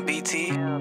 BT.